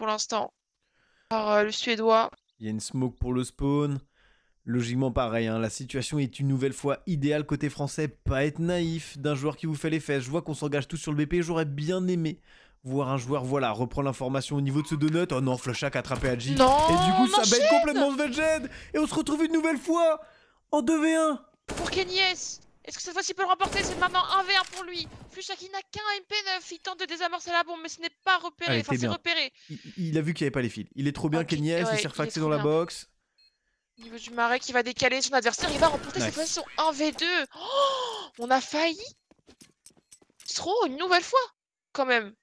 pour l'instant. Par euh, le Suédois. Il y a une smoke pour le spawn. Logiquement pareil, hein, la situation est une nouvelle fois idéale côté français. Pas être naïf d'un joueur qui vous fait les fesses. Je vois qu'on s'engage tous sur le BP. J'aurais bien aimé voir un joueur, voilà, reprend l'information au niveau de ce donut. Oh non, Flushak attrapé Adji. Non, Et du coup, ça bête complètement Svedjed. Et on se retrouve une nouvelle fois en 2v1. Pour Kenyes Est-ce que cette fois-ci il peut le remporter? C'est maintenant 1v1 pour lui. Flushak il n'a qu'un MP9. Il tente de désamorcer la bombe, mais ce n'est pas repéré. Allez, enfin, c'est repéré. Il, il a vu qu'il n'y avait pas les fils. Il est trop bien, Ok, Kenyes. ouais, il il s'est est refaxé trop dans la box. Au niveau du marais qui va décaler son adversaire, il va remporter Nice. cette fois-ci son 1v2. Oh, on a failli. Stro, une nouvelle fois, quand même.